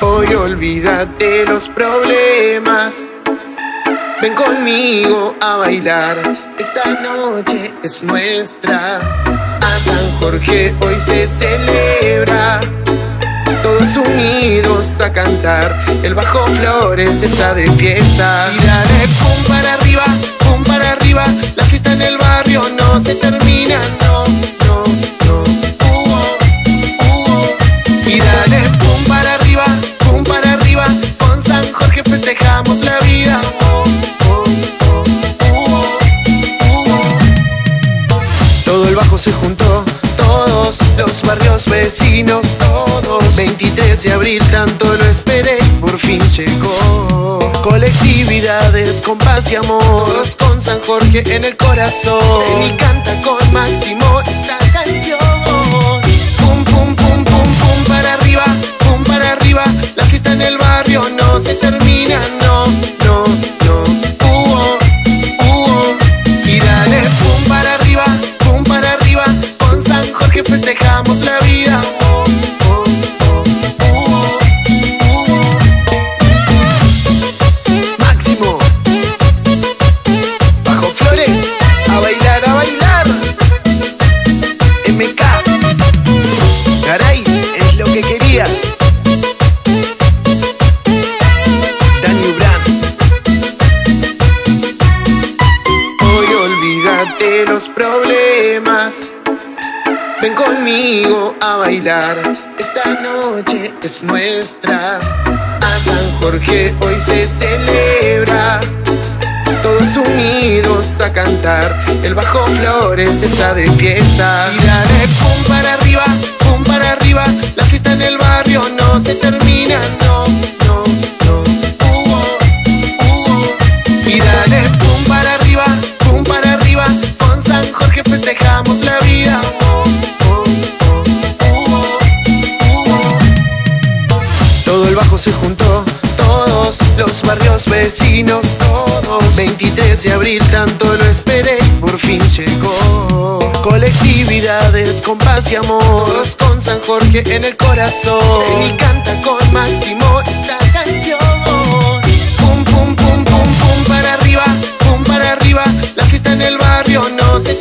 Hoy olvídate los problemas. Ven conmigo a bailar. Esta noche es nuestra. A San Jorge hoy se celebra. Todos unidos a cantar. El Bajo Flores está de fiesta. Y dale pum para arriba, bajo se juntó, todos los barrios vecinos, todos. 23 de abril, tanto lo esperé, por fin llegó. Colectividades con paz y amor, con San Jorge en el corazón. Y canta con Máximo esta canción. Pum, pum, pum, pum, pum para los problemas. Ven conmigo a bailar. Esta noche es nuestra. A San Jorge hoy se celebra. Todos unidos a cantar. El Bajo Flores está de fiesta. Y dale pum para arriba, pum para arriba. La fiesta en el barrio no se termina, Todo el bajo se juntó, todos los barrios vecinos, todos. 23 de abril, tanto lo esperé, por fin llegó. Colectividades con paz y amor, con San Jorge en el corazón. Y canta con Máximo esta canción. Pum, pum, pum, pum, pum para arriba, pum para arriba. La fiesta en el barrio no se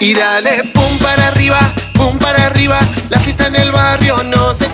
Y dale pum para arriba, pum para arriba. La fiesta en el barrio no se